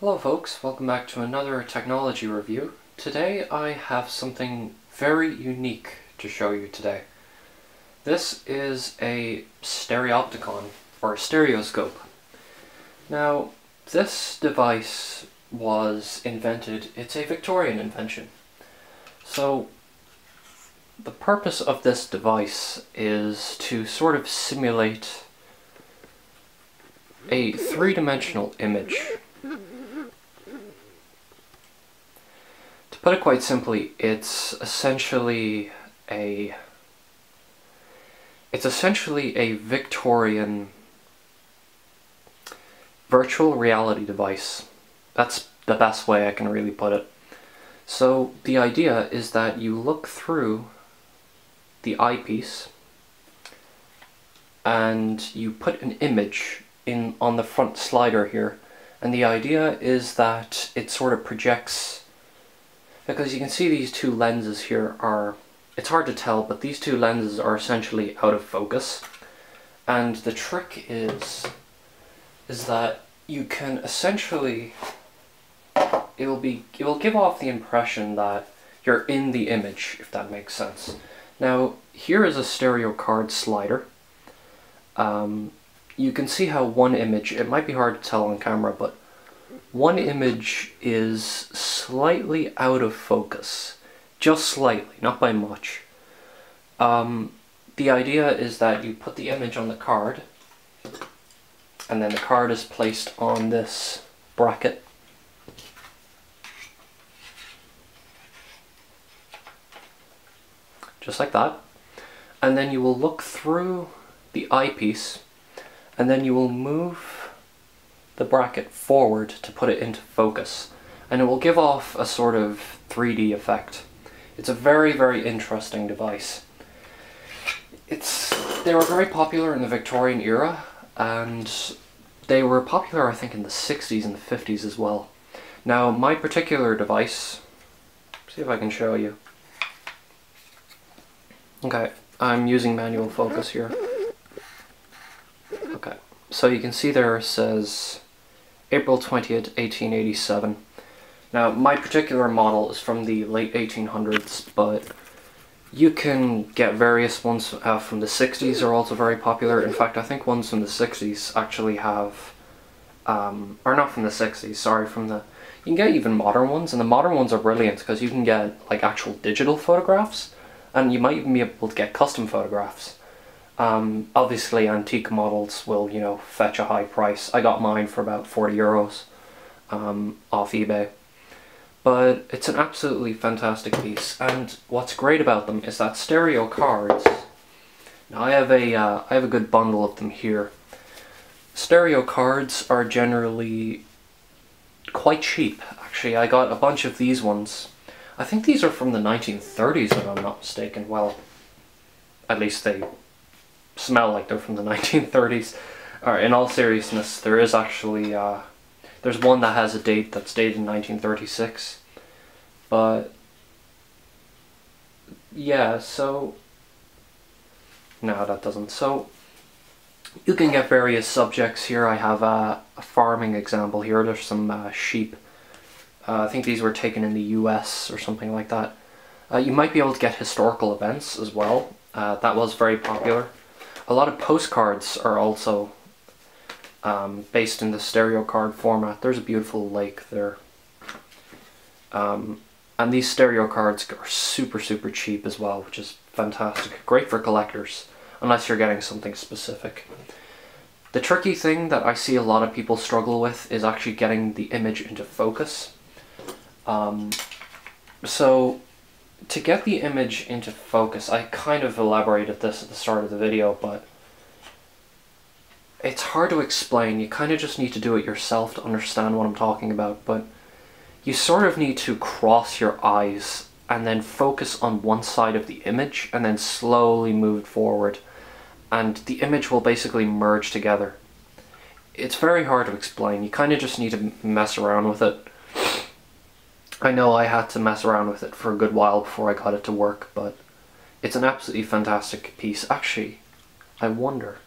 Hello folks, welcome back to another technology review. Today I have something very unique to show you today. This is a stereopticon, or a stereoscope. Now, this device was invented, it's a Victorian invention. So, the purpose of this device is to sort of simulate a three-dimensional image put it quite simply, it's essentially a it's essentially a Victorian virtual reality device. That's the best way I can really put it. So the idea is that you look through the eyepiece and you put an image in on the front slider here and the idea is that it sort of projects because you can see these two lenses here are, it's hard to tell, but these two lenses are essentially out of focus. And the trick is, is that you can essentially, it will be, it will give off the impression that you're in the image, if that makes sense. Now, here is a stereo card slider. Um, you can see how one image, it might be hard to tell on camera, but one image is slightly out of focus. Just slightly, not by much. Um, the idea is that you put the image on the card, and then the card is placed on this bracket. Just like that. And then you will look through the eyepiece, and then you will move the bracket forward to put it into focus and it will give off a sort of 3D effect. It's a very, very interesting device. It's They were very popular in the Victorian era and they were popular I think in the 60s and the 50s as well. Now my particular device, see if I can show you. Okay, I'm using manual focus here. Okay, so you can see there says April 20th, 1887. Now, my particular model is from the late 1800s, but you can get various ones uh, from the 60s are also very popular. In fact, I think ones from the 60s actually have, um, or not from the 60s, sorry, from the, you can get even modern ones, and the modern ones are brilliant because you can get like actual digital photographs, and you might even be able to get custom photographs. Um, obviously, antique models will, you know, fetch a high price. I got mine for about 40 euros um, off eBay. But it's an absolutely fantastic piece, and what's great about them is that stereo cards. Now I have a uh, I have a good bundle of them here. Stereo cards are generally quite cheap. Actually, I got a bunch of these ones. I think these are from the 1930s, if I'm not mistaken. Well, at least they smell like they're from the 1930s. Or in all seriousness, there is actually uh, there's one that has a date that's dated in 1936, but yeah, so no, that doesn't. So you can get various subjects here. I have a, a farming example here. There's some uh, sheep. Uh, I think these were taken in the U.S. or something like that. Uh, you might be able to get historical events as well. Uh, that was very popular. A lot of postcards are also um, based in the stereo card format. There's a beautiful lake there. Um, and these stereo cards are super, super cheap as well, which is fantastic. Great for collectors, unless you're getting something specific. The tricky thing that I see a lot of people struggle with is actually getting the image into focus. Um, so to get the image into focus, I kind of elaborated this at the start of the video, but it's hard to explain. You kind of just need to do it yourself to understand what I'm talking about, but you sort of need to cross your eyes and then focus on one side of the image and then slowly move forward and the image will basically merge together. It's very hard to explain. You kind of just need to mess around with it. I know I had to mess around with it for a good while before I got it to work, but it's an absolutely fantastic piece. Actually, I wonder.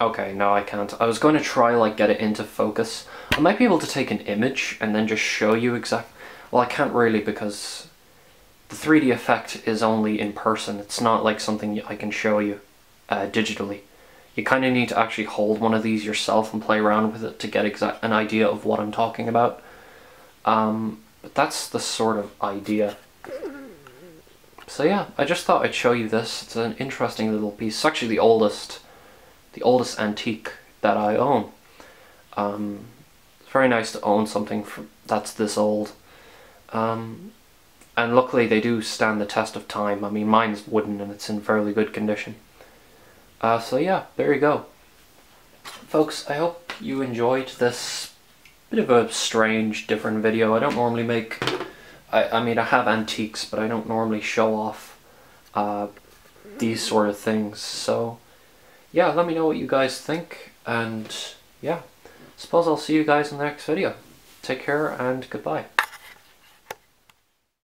Okay, no I can't. I was going to try like get it into focus. I might be able to take an image and then just show you exact. Well, I can't really because the 3D effect is only in person. It's not like something I can show you uh, digitally. You kind of need to actually hold one of these yourself and play around with it to get exact an idea of what I'm talking about. Um, but that's the sort of idea. So yeah, I just thought I'd show you this. It's an interesting little piece. It's actually the oldest, the oldest antique that I own. Um, it's very nice to own something that's this old. Um, and luckily they do stand the test of time. I mean, mine's wooden and it's in fairly good condition. Uh, so yeah, there you go. Folks, I hope you enjoyed this bit of a strange, different video. I don't normally make... I, I mean, I have antiques, but I don't normally show off uh, these sort of things. So, yeah, let me know what you guys think. And, yeah, suppose I'll see you guys in the next video. Take care and goodbye.